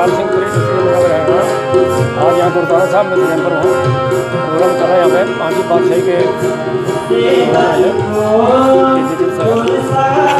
लाल Singh Puri district में रहे हैं आज यहाँ गुरुद्वारा साहब में मेंबर हूँ। प्रोग्राम चला यहाँ पे। पाँच बादशाही के है